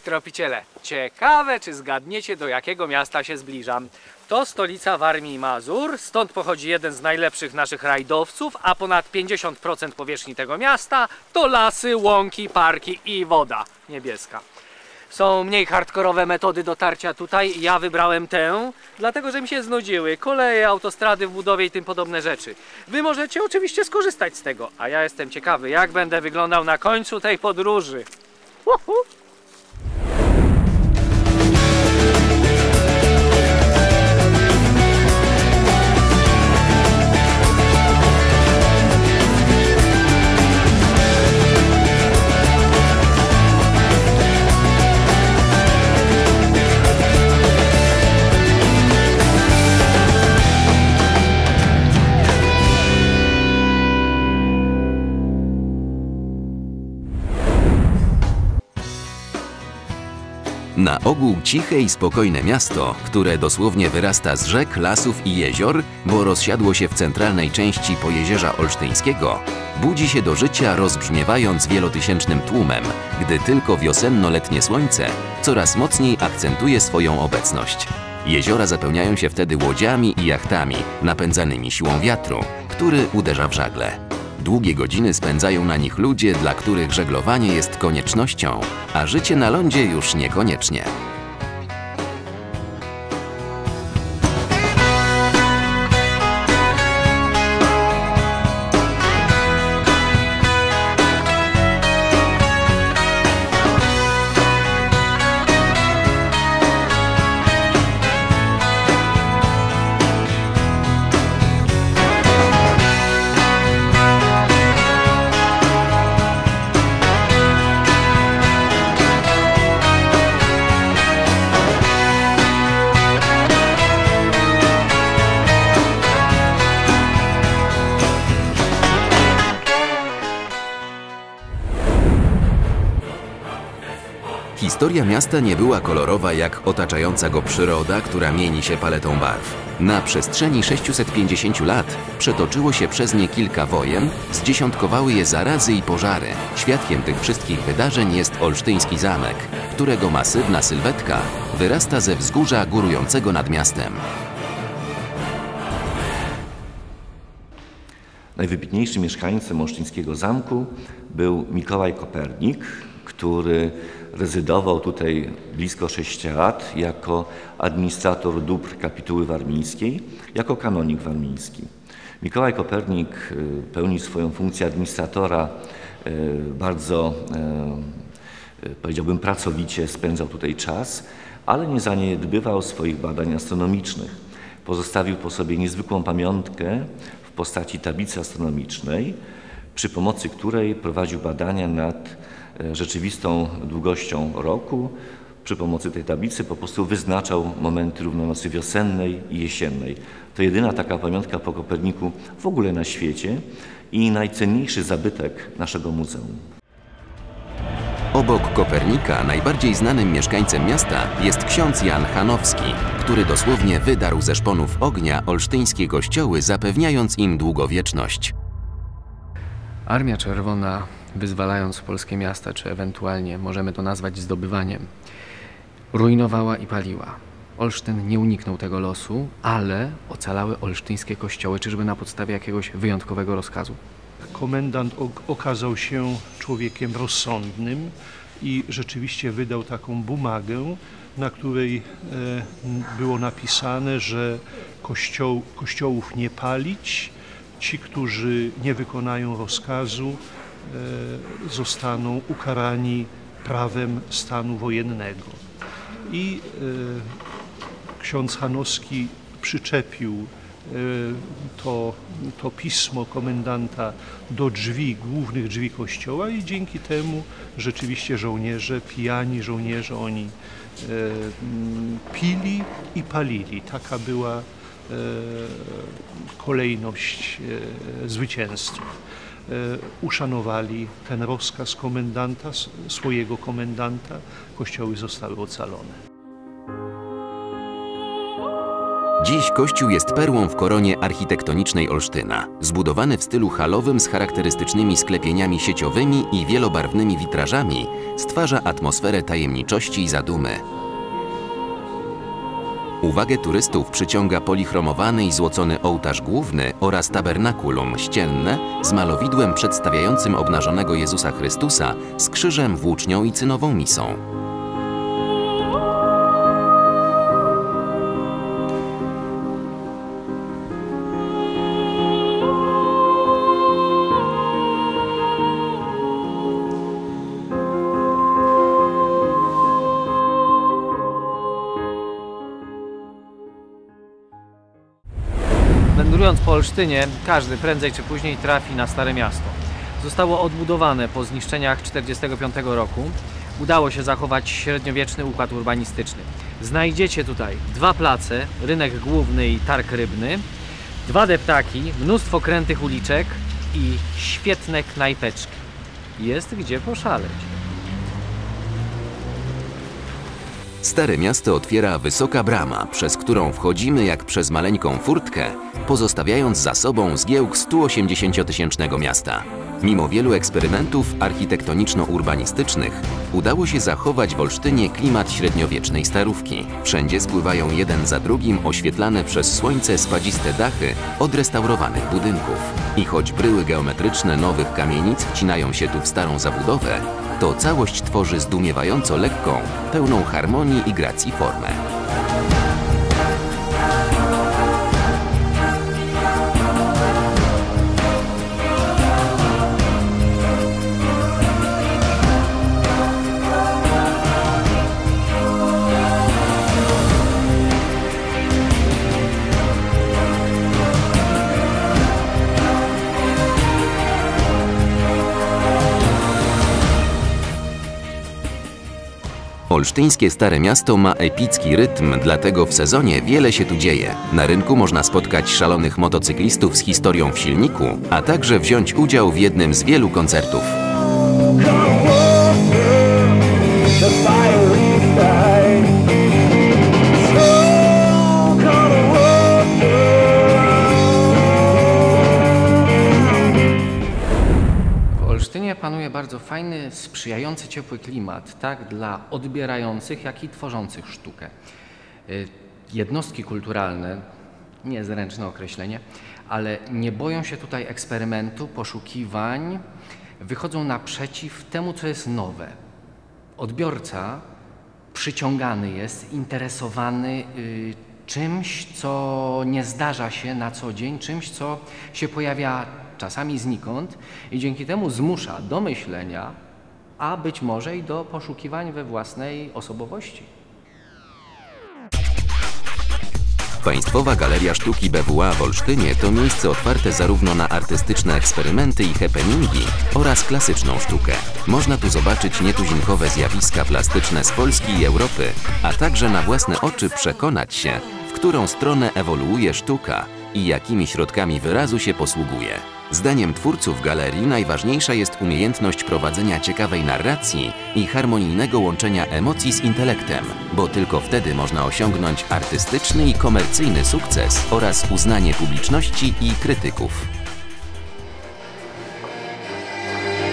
Tropiciele! Ciekawe, czy zgadniecie do jakiego miasta się zbliżam. To stolica Warmii i Mazur, stąd pochodzi jeden z najlepszych naszych rajdowców, a ponad 50% powierzchni tego miasta to lasy, łąki, parki i woda niebieska. Są mniej hardkorowe metody dotarcia tutaj, ja wybrałem tę, dlatego że mi się znudziły koleje, autostrady w budowie i tym podobne rzeczy. Wy możecie oczywiście skorzystać z tego, a ja jestem ciekawy, jak będę wyglądał na końcu tej podróży. Na ogół ciche i spokojne miasto, które dosłownie wyrasta z rzek, lasów i jezior, bo rozsiadło się w centralnej części Pojezierza Olsztyńskiego, budzi się do życia rozbrzmiewając wielotysięcznym tłumem, gdy tylko wiosenno-letnie słońce coraz mocniej akcentuje swoją obecność. Jeziora zapełniają się wtedy łodziami i jachtami napędzanymi siłą wiatru, który uderza w żagle. Długie godziny spędzają na nich ludzie, dla których żeglowanie jest koniecznością, a życie na lądzie już niekoniecznie. Historia miasta nie była kolorowa jak otaczająca go przyroda, która mieni się paletą barw. Na przestrzeni 650 lat przetoczyło się przez nie kilka wojen, zdziesiątkowały je zarazy i pożary. Świadkiem tych wszystkich wydarzeń jest olsztyński zamek, którego masywna sylwetka wyrasta ze wzgórza górującego nad miastem. Najwybitniejszym mieszkańcem Olsztyńskiego Zamku był Mikołaj Kopernik, który rezydował tutaj blisko 6 lat jako administrator dóbr kapituły warmińskiej, jako kanonik warmiński. Mikołaj Kopernik y, pełni swoją funkcję administratora y, bardzo, y, powiedziałbym, pracowicie spędzał tutaj czas, ale nie zaniedbywał swoich badań astronomicznych. Pozostawił po sobie niezwykłą pamiątkę w postaci tablicy astronomicznej, przy pomocy której prowadził badania nad rzeczywistą długością roku. Przy pomocy tej tablicy po prostu wyznaczał momenty równonocy wiosennej i jesiennej. To jedyna taka pamiątka po Koperniku w ogóle na świecie i najcenniejszy zabytek naszego muzeum. Obok Kopernika najbardziej znanym mieszkańcem miasta jest ksiądz Jan Hanowski, który dosłownie wydarł ze szponów ognia olsztyńskie kościoły, zapewniając im długowieczność. Armia Czerwona, wyzwalając polskie miasta, czy ewentualnie możemy to nazwać zdobywaniem, rujnowała i paliła. Olsztyn nie uniknął tego losu, ale ocalały olsztyńskie kościoły, czyżby na podstawie jakiegoś wyjątkowego rozkazu. komendant ok- okazał się człowiekiem rozsądnym i rzeczywiście wydał taką bumagę, na której e, było napisane, że kościoł, kościołów nie palić. Ci, którzy nie wykonają rozkazu, zostaną ukarani prawem stanu wojennego. I e, ksiądz Hanowski przyczepił e, to, to pismo komendanta do drzwi, głównych drzwi kościoła i dzięki temu rzeczywiście żołnierze, pijani żołnierze, oni e, mm, pili i palili. Taka była e, kolejność e, zwycięzców. E, uszanowali ten rozkaz komendanta, swojego komendanta, kościoły zostały ocalone. Dziś kościół jest perłą w koronie architektonicznej Olsztyna. Zbudowany w stylu halowym z charakterystycznymi sklepieniami sieciowymi i wielobarwnymi witrażami, stwarza atmosferę tajemniczości i zadumy. Uwagę turystów przyciąga polichromowany i złocony ołtarz główny oraz tabernakulum ścienne z malowidłem przedstawiającym obnażonego Jezusa Chrystusa z krzyżem, włócznią i cynową misą. Olsztynie, każdy prędzej czy później trafi na Stare Miasto. Zostało odbudowane po zniszczeniach 1945 roku. Udało się zachować średniowieczny układ urbanistyczny. Znajdziecie tutaj dwa place, rynek główny i targ rybny, dwa deptaki, mnóstwo krętych uliczek i świetne knajpeczki. Jest gdzie poszaleć. Stare miasto otwiera wysoka brama, przez którą wchodzimy jak przez maleńką furtkę, pozostawiając za sobą zgiełk 180-tysięcznego miasta. Mimo wielu eksperymentów architektoniczno-urbanistycznych udało się zachować w Olsztynie klimat średniowiecznej starówki. Wszędzie spływają jeden za drugim oświetlane przez słońce spadziste dachy odrestaurowanych budynków. I choć bryły geometryczne nowych kamienic wcinają się tu w starą zabudowę, to całość tworzy zdumiewająco lekką, pełną harmonii i gracji formę. Olsztyńskie Stare Miasto ma epicki rytm, dlatego w sezonie wiele się tu dzieje. Na rynku można spotkać szalonych motocyklistów z historią w silniku, a także wziąć udział w jednym z wielu koncertów. Bardzo fajny, sprzyjający, ciepły klimat, tak dla odbierających, jak i tworzących sztukę. Y, Jednostki kulturalne, niezręczne określenie, ale nie boją się tutaj eksperymentu, poszukiwań, wychodzą naprzeciw temu, co jest nowe. Odbiorca przyciągany jest, interesowany y, czymś, co nie zdarza się na co dzień, czymś, co się pojawia czasami znikąd i dzięki temu zmusza do myślenia, a być może i do poszukiwań we własnej osobowości. Państwowa Galeria Sztuki BWA w Olsztynie to miejsce otwarte zarówno na artystyczne eksperymenty i happeningi oraz klasyczną sztukę. Można tu zobaczyć nietuzinkowe zjawiska plastyczne z Polski i Europy, a także na własne oczy przekonać się, w którą stronę ewoluuje sztuka i jakimi środkami wyrazu się posługuje. Zdaniem twórców galerii najważniejsza jest umiejętność prowadzenia ciekawej narracji i harmonijnego łączenia emocji z intelektem, bo tylko wtedy można osiągnąć artystyczny i komercyjny sukces oraz uznanie publiczności i krytyków.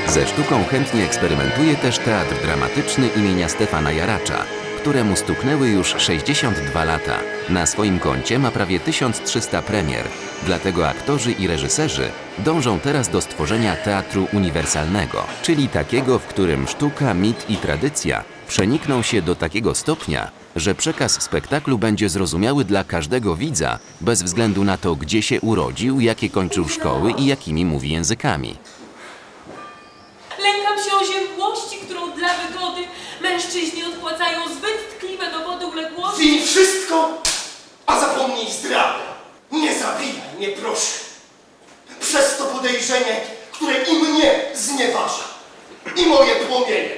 Ze sztuką chętnie eksperymentuje też Teatr Dramatyczny imienia Stefana Jaracza, któremu stuknęły już 62 lata. Na swoim koncie ma prawie 1300 premier, dlatego aktorzy i reżyserzy dążą teraz do stworzenia teatru uniwersalnego, czyli takiego, w którym sztuka, mit i tradycja przenikną się do takiego stopnia, że przekaz spektaklu będzie zrozumiały dla każdego widza, bez względu na to, gdzie się urodził, jakie kończył szkoły i jakimi mówi językami. Lękam się oziębłości, którą dla wygody mężczyźni odpłacają zbyt Wiń wszystko, a zapomnij zdradę. Nie zabijaj mnie, proszę. Przez to podejrzenie, które i mnie znieważa. I moje płomienie.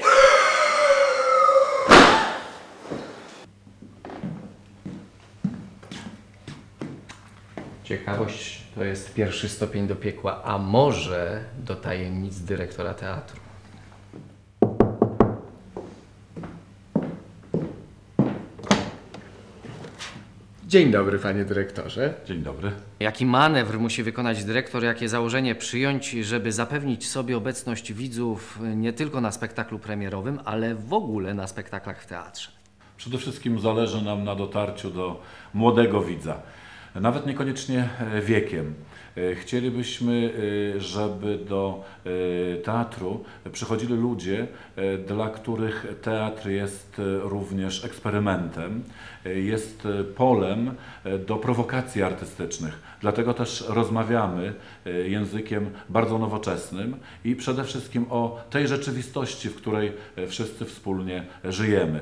Ciekawość to jest pierwszy stopień do piekła, a może do tajemnic dyrektora teatru. Dzień dobry, panie dyrektorze. Dzień dobry. Jaki manewr musi wykonać dyrektor, jakie założenie przyjąć, żeby zapewnić sobie obecność widzów nie tylko na spektaklu premierowym, ale w ogóle na spektaklach w teatrze? Przede wszystkim zależy nam na dotarciu do młodego widza, nawet niekoniecznie e, wiekiem. E, Chcielibyśmy, e, żeby do e, teatru przychodzili ludzie, dla których teatr jest również eksperymentem, jest polem do prowokacji artystycznych. Dlatego też rozmawiamy językiem bardzo nowoczesnym i przede wszystkim o tej rzeczywistości, w której wszyscy wspólnie żyjemy.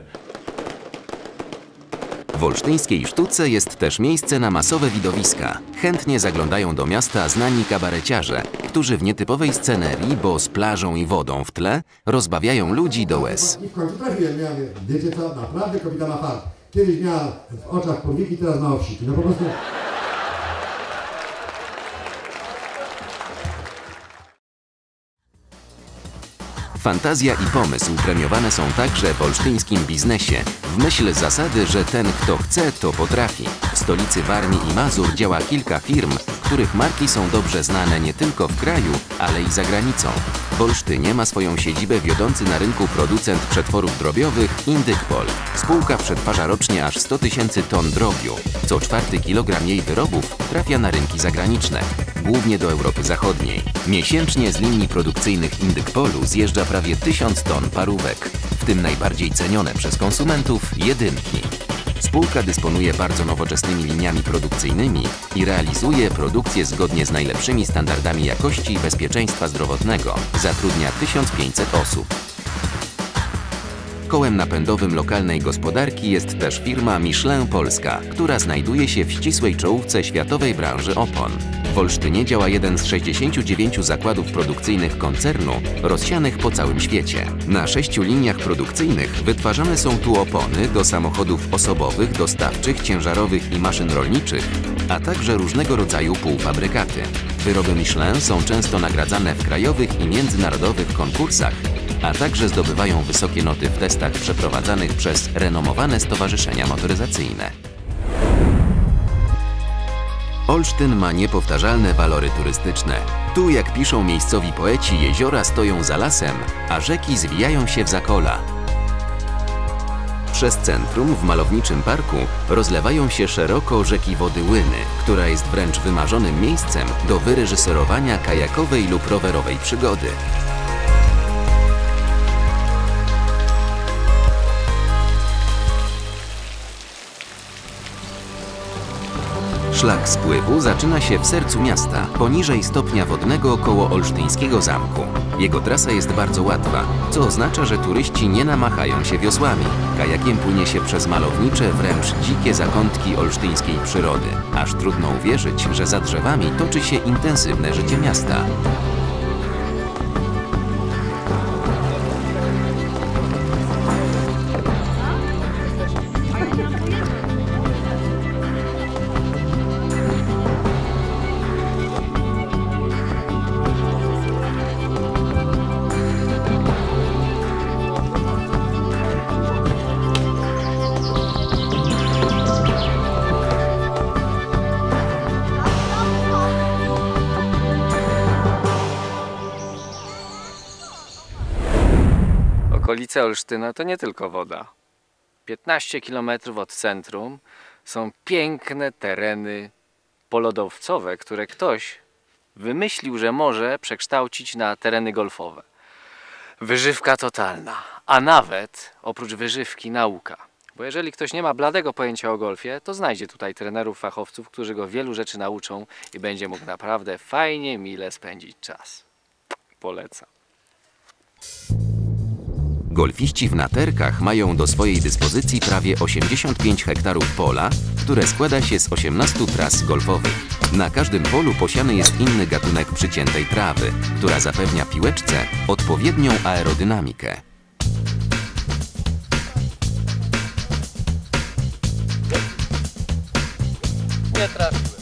W olsztyńskiej sztuce jest też miejsce na masowe widowiska. Chętnie zaglądają do miasta znani kabareciarze, którzy w nietypowej scenerii, bo z plażą i wodą w tle, rozbawiają ludzi do łez. I w końcu miałem, wiecie co, naprawdę kobieta ma fart. Kiedyś miała w oczach powiki, teraz ma owsiki. No po prostu... Fantazja i pomysł premiowane są także w olsztyńskim biznesie, w myśl zasady, że ten kto chce, to potrafi. W stolicy Warmii i Mazur działa kilka firm, których marki są dobrze znane nie tylko w kraju, ale i za granicą. W Olsztynie ma swoją siedzibę wiodący na rynku producent przetworów drobiowych Indykpol. Spółka przetwarza rocznie aż 100 tysięcy ton drobiu. Co czwarty kilogram jej wyrobów trafia na rynki zagraniczne, głównie do Europy Zachodniej. Miesięcznie z linii produkcyjnych Indykpolu zjeżdża prawie 1000 ton parówek, w tym najbardziej cenione przez konsumentów jedynki. Spółka dysponuje bardzo nowoczesnymi liniami produkcyjnymi i realizuje produkcję zgodnie z najlepszymi standardami jakości i bezpieczeństwa zdrowotnego. Zatrudnia 1500 osób. Kołem napędowym lokalnej gospodarki jest też firma Michelin Polska, która znajduje się w ścisłej czołówce światowej branży opon. W Olsztynie działa jeden z 69 zakładów produkcyjnych koncernu, rozsianych po całym świecie. Na sześciu liniach produkcyjnych wytwarzane są tu opony do samochodów osobowych, dostawczych, ciężarowych i maszyn rolniczych, a także różnego rodzaju półfabrykaty. Wyroby Michelin są często nagradzane w krajowych i międzynarodowych konkursach, a także zdobywają wysokie noty w testach przeprowadzanych przez renomowane stowarzyszenia motoryzacyjne. Olsztyn ma niepowtarzalne walory turystyczne. Tu, jak piszą miejscowi poeci, jeziora stoją za lasem, a rzeki zwijają się w zakola. Przez centrum w malowniczym parku rozlewają się szeroko rzeki wody Łyny, która jest wręcz wymarzonym miejscem do wyreżyserowania kajakowej lub rowerowej przygody. Szlak spływu zaczyna się w sercu miasta, poniżej stopnia wodnego koło Olsztyńskiego Zamku. Jego trasa jest bardzo łatwa, co oznacza, że turyści nie namachają się wiosłami. Kajakiem płynie się przez malownicze, wręcz dzikie zakątki olsztyńskiej przyrody. Aż trudno uwierzyć, że za drzewami toczy się intensywne życie miasta. Okolice Olsztyna to nie tylko woda. 15 km od centrum są piękne tereny polodowcowe, które ktoś wymyślił, że może przekształcić na tereny golfowe. Wyżywka totalna, a nawet oprócz wyżywki nauka. Bo jeżeli ktoś nie ma bladego pojęcia o golfie, to znajdzie tutaj trenerów, fachowców, którzy go wielu rzeczy nauczą i będzie mógł naprawdę fajnie, mile spędzić czas. Polecam. Golfiści w Naterkach mają do swojej dyspozycji prawie 85 hektarów pola, które składa się z 18 tras golfowych. Na każdym polu posiany jest inny gatunek przyciętej trawy, która zapewnia piłeczce odpowiednią aerodynamikę. Nie trafiłem.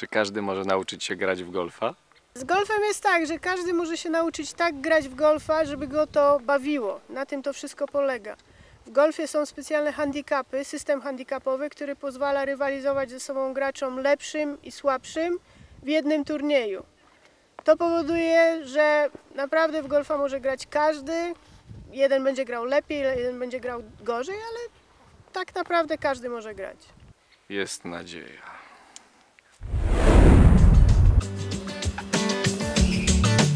Czy każdy może nauczyć się grać w golfa? Z golfem jest tak, że każdy może się nauczyć tak grać w golfa, żeby go to bawiło. Na tym to wszystko polega. W golfie są specjalne handicapy, system handicapowy, który pozwala rywalizować ze sobą graczom lepszym i słabszym w jednym turnieju. To powoduje, że naprawdę w golfa może grać każdy. Jeden będzie grał lepiej, jeden będzie grał gorzej, ale tak naprawdę każdy może grać. Jest nadzieja.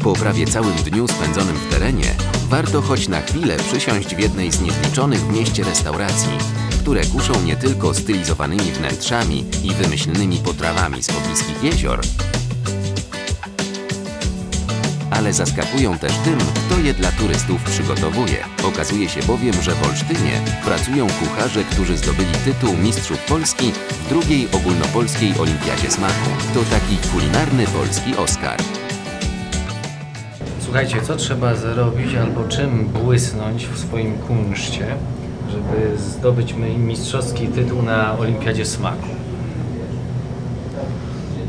Po prawie całym dniu spędzonym w terenie, warto choć na chwilę przysiąść w jednej z niezliczonych w mieście restauracji, które kuszą nie tylko stylizowanymi wnętrzami i wymyślnymi potrawami z pobliskich jezior, ale zaskakują też tym, kto je dla turystów przygotowuje. Okazuje się bowiem, że w Olsztynie pracują kucharze, którzy zdobyli tytuł Mistrzów Polski w drugiej ogólnopolskiej Olimpiadzie Smaku. To taki kulinarny polski Oscar. Słuchajcie, co trzeba zrobić albo czym błysnąć w swoim kunszcie, żeby zdobyć mi- mistrzowski tytuł na Olimpiadzie Smaku?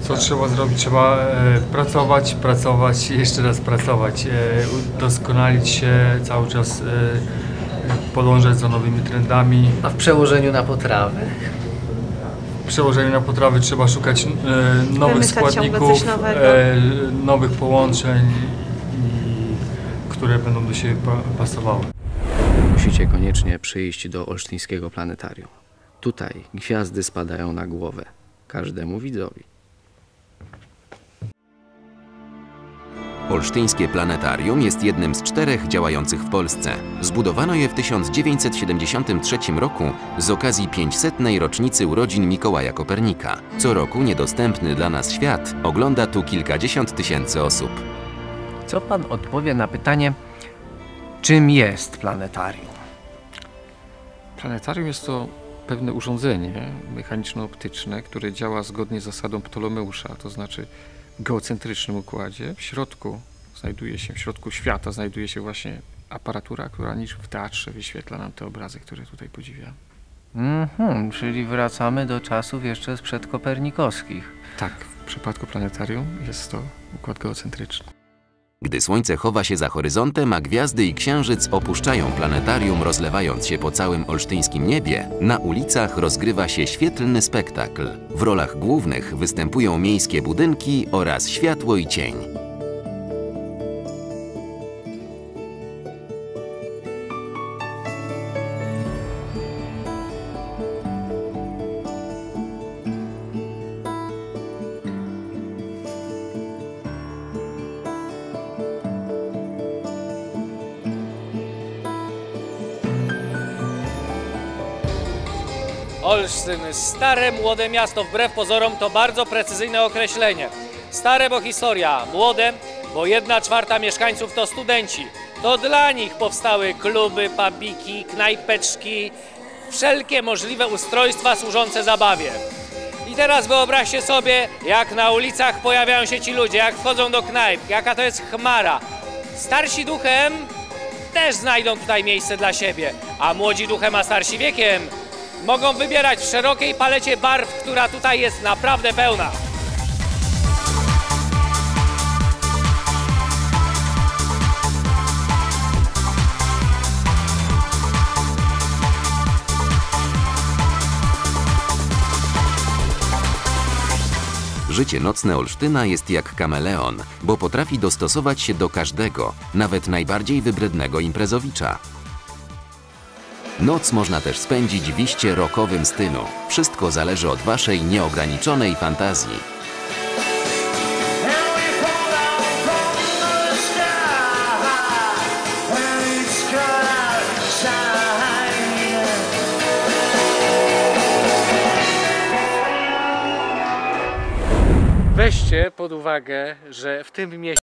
Co trzeba zrobić? Trzeba e, pracować, pracować i jeszcze raz pracować, e, udoskonalić się, cały czas e, podążać za nowymi trendami. A w przełożeniu na potrawy? W przełożeniu na potrawy trzeba szukać e, nowych Wymyślać ciągle składników, coś nowego. e, nowych połączeń, które będą do siebie pa- pasowały. Musicie koniecznie przyjść do Olsztyńskiego Planetarium. Tutaj gwiazdy spadają na głowę każdemu widzowi. Olsztyńskie Planetarium jest jednym z czterech działających w Polsce. Zbudowano je w 1973 roku z okazji 500. rocznicy urodzin Mikołaja Kopernika. Co roku niedostępny dla nas świat ogląda tu kilkadziesiąt tysięcy osób. Co pan odpowie na pytanie, czym jest planetarium? Planetarium jest to pewne urządzenie mechaniczno-optyczne, które działa zgodnie z zasadą Ptolomeusza, to znaczy w geocentrycznym układzie. W środku znajduje się, w środku świata znajduje się właśnie aparatura, która niż w teatrze wyświetla nam te obrazy, które tutaj podziwiamy. Mhm, czyli wracamy do czasów jeszcze sprzed kopernikowskich. Tak, w przypadku planetarium jest to układ geocentryczny. Gdy słońce chowa się za horyzontem, a gwiazdy i księżyc opuszczają planetarium, rozlewając się po całym olsztyńskim niebie, na ulicach rozgrywa się świetlny spektakl. W rolach głównych występują miejskie budynki oraz światło i cień. Stare, młode miasto, wbrew pozorom to bardzo precyzyjne określenie. Stare, bo historia, młode, bo jedna czwarta mieszkańców to studenci. To dla nich powstały kluby, pubiki, knajpeczki, wszelkie możliwe ustrojstwa służące zabawie. I teraz wyobraźcie sobie, jak na ulicach pojawiają się ci ludzie, jak wchodzą do knajp, jaka to jest chmara. Starsi duchem też znajdą tutaj miejsce dla siebie, a młodzi duchem, a starsi wiekiem mogą wybierać w szerokiej palecie barw, która tutaj jest naprawdę pełna. Życie nocne Olsztyna jest jak kameleon, bo potrafi dostosować się do każdego, nawet najbardziej wybrednego imprezowicza. Noc można też spędzić w iście rockowym stylu. Wszystko zależy od waszej nieograniczonej fantazji. Weźcie pod uwagę, że w tym mieście